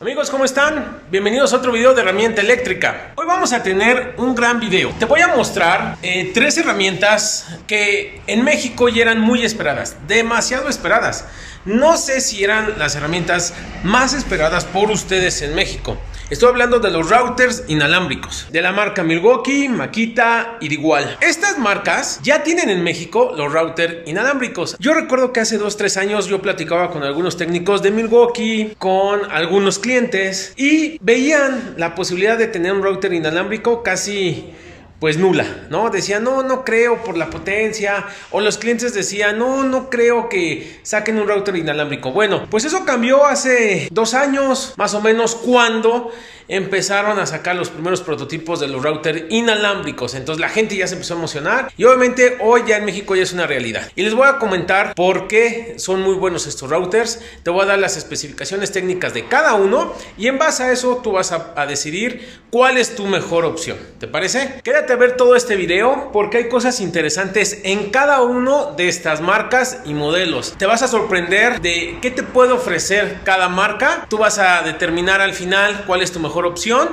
Amigos, ¿cómo están? Bienvenidos a otro video de herramienta eléctrica. Hoy vamos a tener un gran video. Te voy a mostrar eh, tres herramientas que en México ya eran muy esperadas, demasiado esperadas. No sé si eran las herramientas más esperadas por ustedes en México. Estoy hablando de los routers inalámbricos, de la marca Milwaukee, Makita y. Estas marcas ya tienen en México los routers inalámbricos. Yo recuerdo que hace 2-3 años yo platicaba con algunos técnicos de Milwaukee, con algunos clientes y veían la posibilidad de tener un router inalámbrico casi pues nula, ¿no? Decían, no, no creo por la potencia, o los clientes decían, no, no creo que saquen un router inalámbrico. Bueno, pues eso cambió hace dos años, más o menos, cuando empezaron a sacar los primeros prototipos de los routers inalámbricos. Entonces la gente ya se empezó a emocionar y obviamente hoy ya en México ya es una realidad. Y les voy a comentar por qué son muy buenos estos routers. Te voy a dar las especificaciones técnicas de cada uno y en base a eso tú vas a, a decidir cuál es tu mejor opción. ¿Te parece? Quédate a ver todo este video porque hay cosas interesantes en cada uno de estas marcas y modelos. Te vas a sorprender de qué te puede ofrecer cada marca. Tú vas a determinar al final cuál es tu mejor opción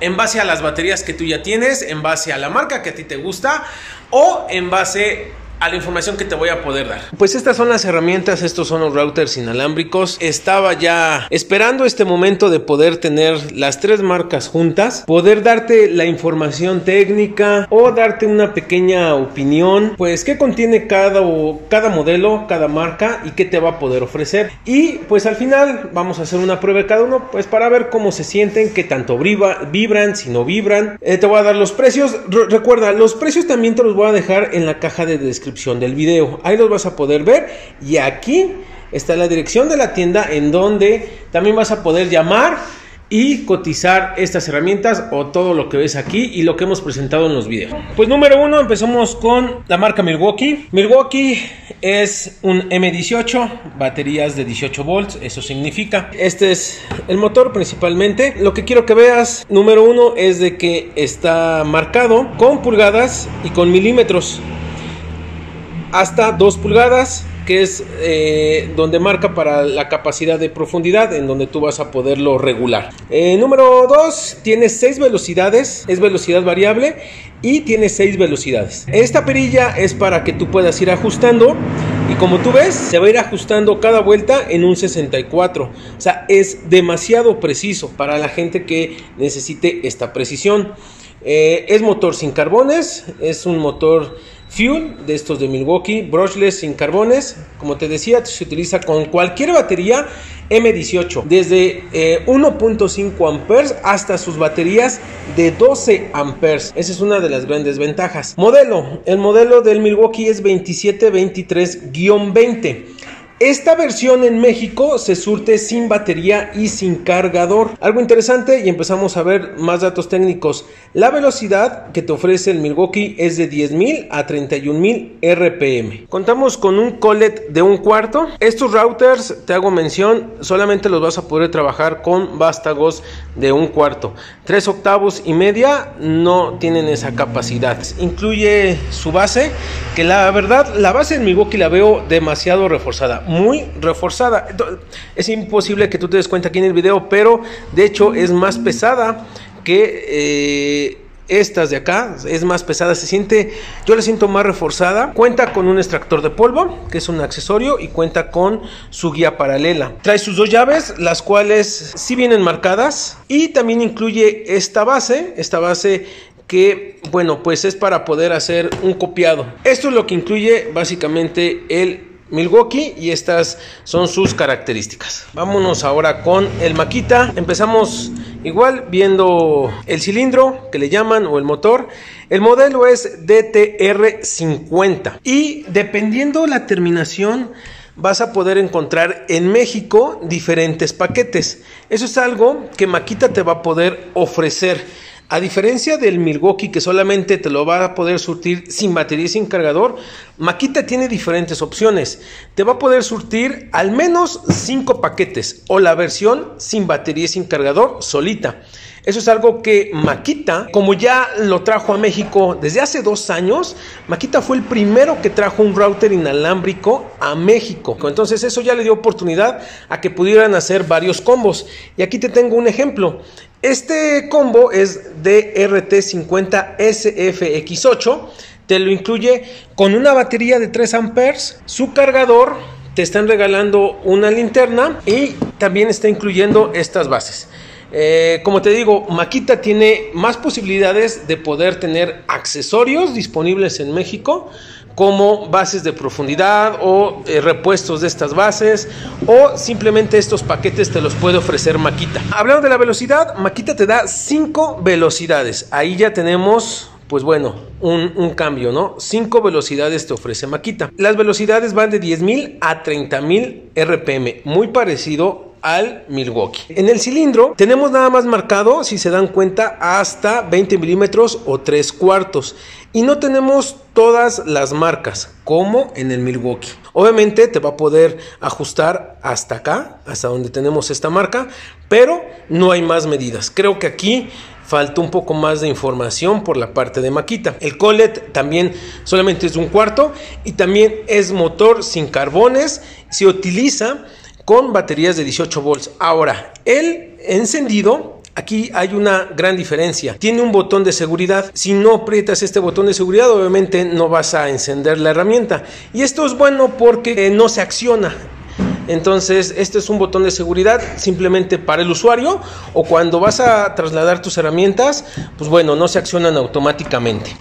en base a las baterías que tú ya tienes, en base a la marca que a ti te gusta o en base a la información que te voy a poder dar. Pues estas son las herramientas, estos son los routers inalámbricos. Estaba ya esperando este momento de poder tener las tres marcas juntas, poder darte la información técnica o darte una pequeña opinión, pues qué contiene cada, cada modelo, cada marca y qué te va a poder ofrecer. Y pues al final vamos a hacer una prueba de cada uno, pues para ver cómo se sienten, qué tanto vibran, si no vibran. Eh, te voy a dar los precios. recuerda, los precios también te los voy a dejar en la caja de descripción del video. Ahí los vas a poder ver y aquí está la dirección de la tienda en donde también vas a poder llamar y cotizar estas herramientas o todo lo que ves aquí y lo que hemos presentado en los videos. Pues número uno, empezamos con la marca Milwaukee. Milwaukee es un M18, baterías de 18 volts, eso significa. Este es el motor principalmente. Lo que quiero que veas, número uno, es de que está marcado con pulgadas y con milímetros hasta 2 pulgadas, que es eh, donde marca para la capacidad de profundidad, en donde tú vas a poderlo regular. Eh, número 2, tiene 6 velocidades, es velocidad variable y tiene 6 velocidades. Esta perilla es para que tú puedas ir ajustando y como tú ves, se va a ir ajustando cada vuelta en un 64. O sea, es demasiado preciso para la gente que necesite esta precisión. Eh, es motor sin carbones, es un motor Fuel de estos de Milwaukee, brushless sin carbones, como te decía, se utiliza con cualquier batería M18, desde 1.5 eh, amperes hasta sus baterías de 12 amperes. Esa es una de las grandes ventajas. Modelo, el modelo del Milwaukee es 2723-20. Esta versión en México se surte sin batería y sin cargador. Algo interesante y empezamos a ver más datos técnicos. La velocidad que te ofrece el Milwaukee es de 10.000 a 31.000 RPM. Contamos con un collet de un cuarto. Estos routers, te hago mención, solamente los vas a poder trabajar con vástagos de un cuarto. 3 octavos y media no tienen esa capacidad. Incluye su base, que la verdad la base en Milwaukee la veo demasiado reforzada muy reforzada. Es imposible que tú te des cuenta aquí en el video, pero de hecho es más pesada que eh, estas de acá. Es más pesada, se siente, yo la siento más reforzada. Cuenta con un extractor de polvo, que es un accesorio, y cuenta con su guía paralela. Trae sus dos llaves, las cuales sí vienen marcadas, y también incluye esta base, esta base que bueno pues es para poder hacer un copiado esto es lo que incluye básicamente el Milwaukee y estas son sus características. Vámonos ahora con el Makita. Empezamos igual viendo el cilindro que le llaman o el motor. El modelo es DTR50 y dependiendo la terminación vas a poder encontrar en México diferentes paquetes. Eso es algo que Makita te va a poder ofrecer A diferencia del Milwaukee que solamente te lo va a poder surtir sin batería y sin cargador, Makita tiene diferentes opciones. Te va a poder surtir al menos 5 paquetes o la versión sin batería y sin cargador solita. Eso es algo que Makita, como ya lo trajo a México desde hace dos años, Makita fue el primero que trajo un router inalámbrico a México. Entonces eso ya le dio oportunidad a que pudieran hacer varios combos. Y aquí te tengo un ejemplo. Este combo es DRT50SFX8. Te lo incluye con una batería de 3 amperes, su cargador, te están regalando una linterna y también está incluyendo estas bases. Eh, como te digo, Makita tiene más posibilidades de poder tener accesorios disponibles en México como bases de profundidad o eh, repuestos de estas bases o simplemente estos paquetes te los puede ofrecer Makita. Hablando de la velocidad, Makita te da 5 velocidades. Ahí ya tenemos pues bueno, un, cambio, ¿no? 5 velocidades te ofrece Makita. Las velocidades van de 10.000 a 30.000 RPM, muy parecido al Milwaukee. En el cilindro tenemos nada más marcado, si se dan cuenta, hasta 20 milímetros o 3 cuartos. Y no tenemos todas las marcas, como en el Milwaukee. Obviamente te va a poder ajustar hasta acá, hasta donde tenemos esta marca, pero no hay más medidas. Creo que aquí falta un poco más de información por la parte de Maquita. El Colet también solamente es un cuarto y también es motor sin carbones. Se utiliza con baterías de 18 volts. Ahora, el encendido Aquí hay una gran diferencia. Tiene un botón de seguridad. Si no aprietas este botón de seguridad, obviamente no vas a encender la herramienta. Y esto es bueno porque no se acciona. Entonces, este es un botón de seguridad simplemente para el usuario o cuando vas a trasladar tus herramientas, pues bueno, no se accionan automáticamente.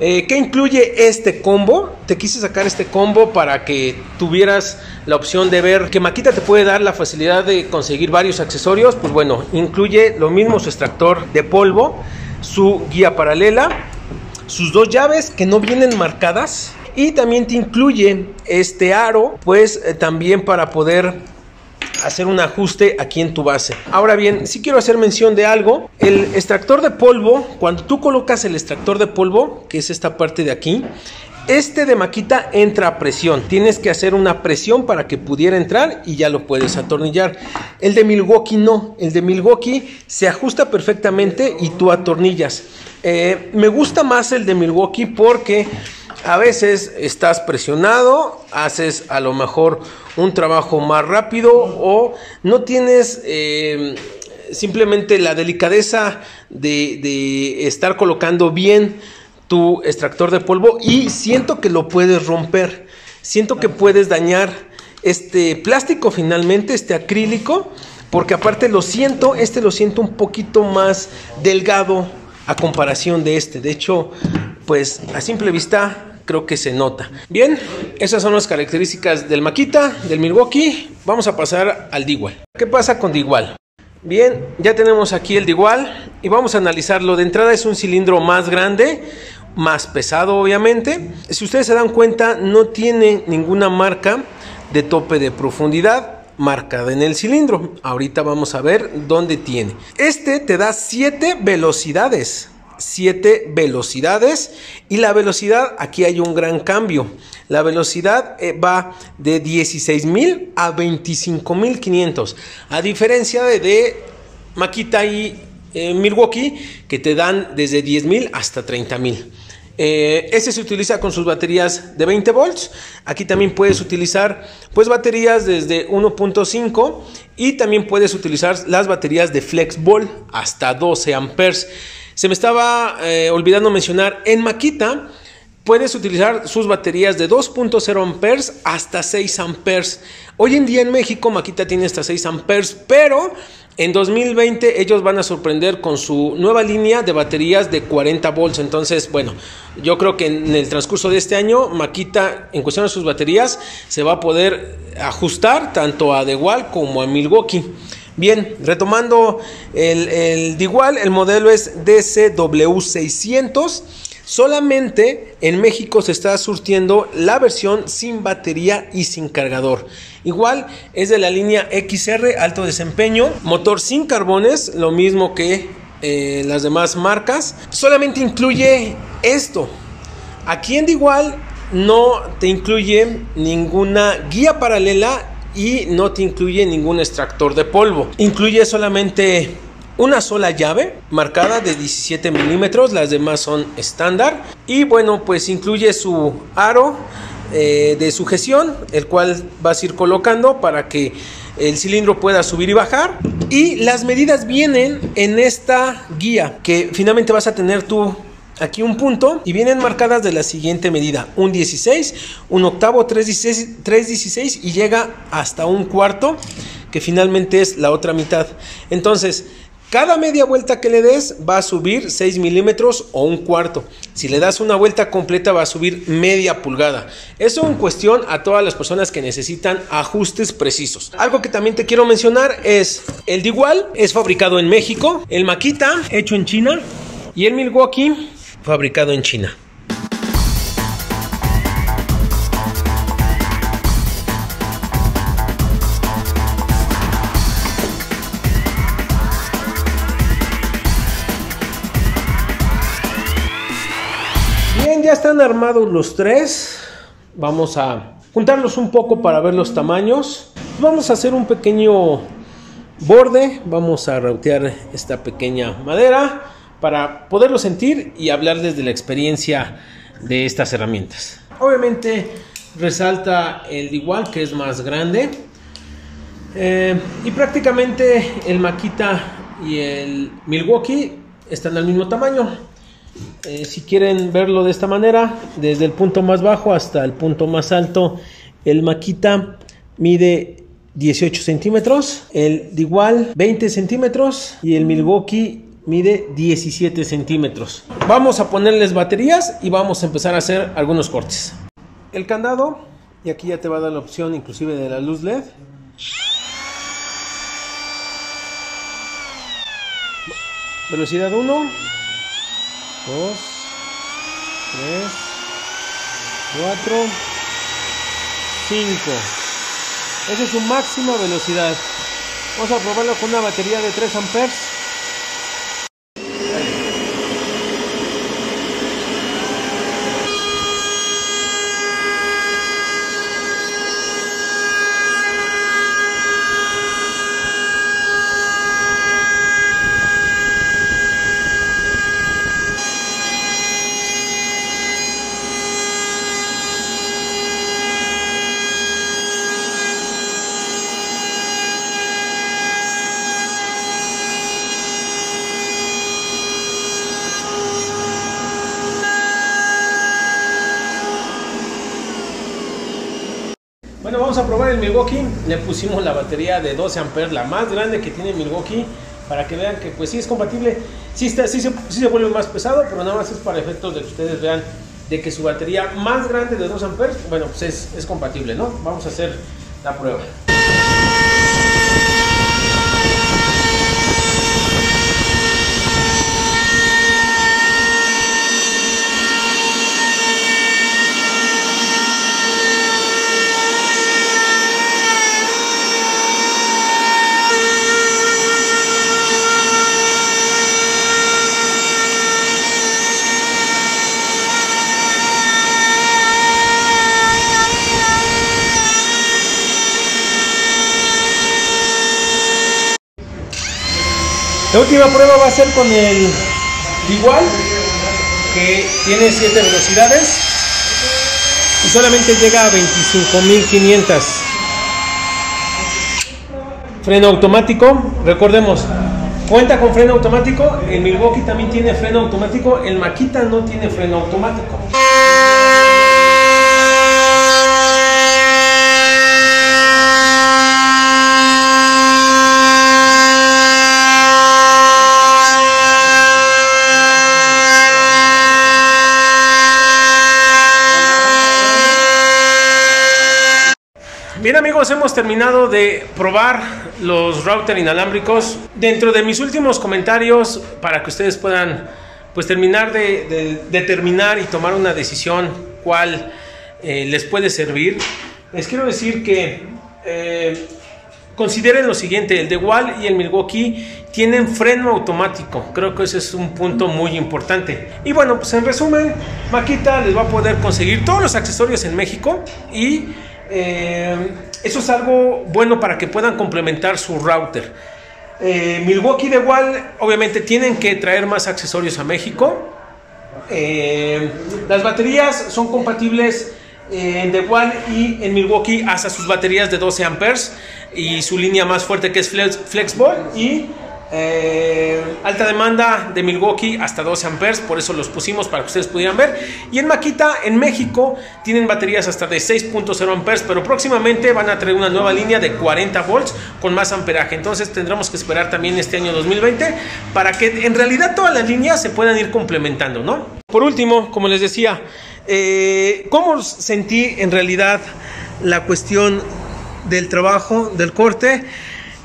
Eh, ¿Qué incluye este combo? Te quise sacar este combo para que tuvieras la opción de ver que Maquita te puede dar la facilidad de conseguir varios accesorios. Pues bueno, incluye lo mismo su extractor de polvo, su guía paralela, sus dos llaves que no vienen marcadas y también te incluye este aro, pues eh, también para poder hacer un ajuste aquí en tu base. Ahora bien, si quiero hacer mención de algo, el extractor de polvo, cuando tú colocas el extractor de polvo, que es esta parte de aquí, este de maquita entra a presión. Tienes que hacer una presión para que pudiera entrar y ya lo puedes atornillar. El de Milwaukee no. El de Milwaukee se ajusta perfectamente y tú atornillas. Eh, me gusta más el de Milwaukee porque a veces estás presionado, haces a lo mejor un trabajo más rápido o no tienes eh, simplemente la delicadeza de, estar colocando bien tu extractor de polvo y siento que lo puedes romper, siento que puedes dañar este plástico finalmente, este acrílico, porque aparte lo siento, este lo siento un poquito más delgado a comparación de este. De hecho, pues a simple vista creo que se nota. Bien, esas son las características del Makita, del Milwaukee. Vamos a pasar al Digual. ¿Qué pasa con Digual? Bien, ya tenemos aquí el Digual y vamos a analizarlo. De entrada es un cilindro más grande, más pesado obviamente. Si ustedes se dan cuenta, no tiene ninguna marca de tope de profundidad marcada en el cilindro. Ahorita vamos a ver dónde tiene. Este te da 7 velocidades. 7 velocidades y la velocidad aquí hay un gran cambio la velocidad eh, va de 16.000 a 25.500 a diferencia de, de Makita y eh, Milwaukee que te dan desde 10.000 hasta 30.000 eh, este se utiliza con sus baterías de 20 volts. Aquí también puedes utilizar pues baterías desde 1.5 y también puedes utilizar las baterías de FlexBall hasta 12 amperes. Se me estaba eh, olvidando mencionar, en Makita puedes utilizar sus baterías de 2.0 amperes hasta 6 amperes. Hoy en día en México Makita tiene hasta 6 amperes, pero en 2020 ellos van a sorprender con su nueva línea de baterías de 40 volts. Entonces, bueno, yo creo que en el transcurso de este año Makita en cuestión de sus baterías se va a poder ajustar tanto a Dewalt como a Milwaukee. Bien, retomando el, el igual, el modelo es DCW600. Solamente en México se está surtiendo la versión sin batería y sin cargador. Igual es de la línea XR alto desempeño, motor sin carbones, lo mismo que eh, las demás marcas. Solamente incluye esto. Aquí en igual no te incluye ninguna guía paralela y no te incluye ningún extractor de polvo. Incluye solamente una sola llave marcada de 17 milímetros, las demás son estándar. Y bueno, pues incluye su aro eh, de sujeción, el cual vas a ir colocando para que el cilindro pueda subir y bajar. Y las medidas vienen en esta guía que finalmente vas a tener tú aquí un punto y vienen marcadas de la siguiente medida, un 16, un octavo, 316, 316 y llega hasta un cuarto que finalmente es la otra mitad. Entonces, cada media vuelta que le des va a subir 6 milímetros o un cuarto. Si le das una vuelta completa va a subir media pulgada. Eso en cuestión a todas las personas que necesitan ajustes precisos. Algo que también te quiero mencionar es el Digual es fabricado en México, el Makita hecho en China y el Milwaukee fabricado en China. Bien, ya están armados los tres. Vamos a juntarlos un poco para ver los tamaños. Vamos a hacer un pequeño borde. Vamos a rautear esta pequeña madera para poderlo sentir y hablar desde la experiencia de estas herramientas. Obviamente resalta el igual que es más grande eh, y prácticamente el Makita y el Milwaukee están al mismo tamaño. Eh, si quieren verlo de esta manera, desde el punto más bajo hasta el punto más alto, el Makita mide 18 centímetros, el igual 20 centímetros y el Milwaukee mide 17 centímetros. Vamos a ponerles baterías y vamos a empezar a hacer algunos cortes. El candado, y aquí ya te va a dar la opción inclusive de la luz LED. Velocidad 1, 2, 3, 4, 5. Esa es su máxima velocidad. Vamos a probarlo con una batería de 3 amperes. Bueno, vamos a probar el Milwaukee. Le pusimos la batería de 12 amperes, la más grande que tiene Milwaukee, para que vean que pues sí es compatible. Sí, está, sí, se, sí se vuelve más pesado, pero nada más es para efectos de que ustedes vean de que su batería más grande de 2 amperes, bueno, pues es, es compatible, ¿no? Vamos a hacer la prueba. La última prueba va a ser con el igual, que tiene 7 velocidades y solamente llega a 25.500. Freno automático, recordemos, cuenta con freno automático, el Milwaukee también tiene freno automático, el Makita no tiene freno automático. Bien amigos, hemos terminado de probar los router inalámbricos. Dentro de mis últimos comentarios, para que ustedes puedan pues terminar de, de determinar y tomar una decisión cuál eh, les puede servir, les quiero decir que eh, consideren lo siguiente, el DeWalt y el Milwaukee tienen freno automático. Creo que ese es un punto muy importante. Y bueno, pues en resumen, Maquita les va a poder conseguir todos los accesorios en México y eh, eso es algo bueno para que puedan complementar su router. Eh, Milwaukee DeWalt obviamente tienen que traer más accesorios a México. Eh, las baterías son compatibles en DeWalt y en Milwaukee hasta sus baterías de 12 amperes y su línea más fuerte que es Flex, Flexball y eh, alta demanda de Milwaukee hasta 12 amperes, por eso los pusimos para que ustedes pudieran ver. Y en Makita, en México, tienen baterías hasta de 6.0 amperes, pero próximamente van a traer una nueva línea de 40 volts con más amperaje. Entonces tendremos que esperar también este año 2020 para que en realidad todas las líneas se puedan ir complementando, ¿no? Por último, como les decía, eh, ¿cómo sentí en realidad la cuestión del trabajo, del corte?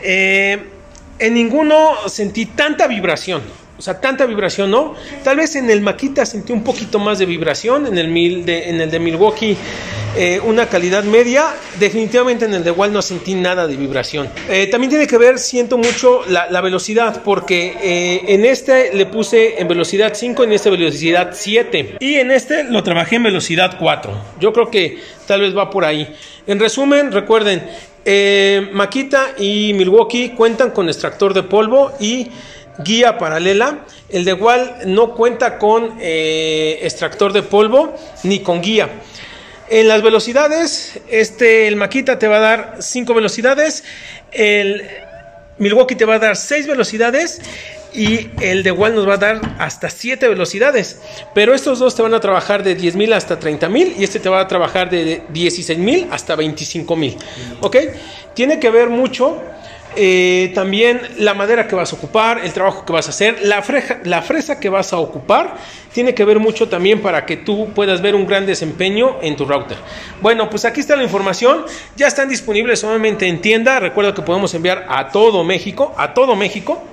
Eh, en ninguno sentí tanta vibración. O sea, tanta vibración, ¿no? Tal vez en el Makita sentí un poquito más de vibración, en el, mil de, en el de Milwaukee eh, una calidad media. Definitivamente en el de Wall no sentí nada de vibración. Eh, también tiene que ver, siento mucho la, velocidad, porque eh, en este le puse en velocidad 5, en este velocidad 7. Y en este lo trabajé en velocidad 4. Yo creo que tal vez va por ahí. En resumen, recuerden, eh, Makita y Milwaukee cuentan con extractor de polvo y guía paralela. El de igual no cuenta con eh, extractor de polvo ni con guía. En las velocidades, este, el Makita te va a dar 5 velocidades, el Milwaukee te va a dar 6 velocidades y el de Wall nos va a dar hasta 7 velocidades. Pero estos dos te van a trabajar de 10.000 hasta 30.000 y este te va a trabajar de 16.000 hasta 25.000. ¿Ok? Tiene que ver mucho eh, también la madera que vas a ocupar, el trabajo que vas a hacer, la, la fresa que vas a ocupar, tiene que ver mucho también para que tú puedas ver un gran desempeño en tu router. Bueno, pues aquí está la información, ya están disponibles solamente en tienda, recuerda que podemos enviar a todo México, a todo México.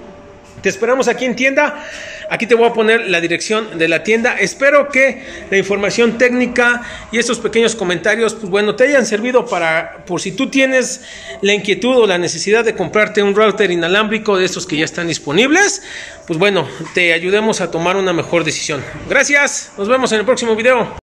Te esperamos aquí en tienda. Aquí te voy a poner la dirección de la tienda. Espero que la información técnica y estos pequeños comentarios, pues bueno, te hayan servido para, por si tú tienes la inquietud o la necesidad de comprarte un router inalámbrico de estos que ya están disponibles, pues bueno, te ayudemos a tomar una mejor decisión. Gracias, nos vemos en el próximo video.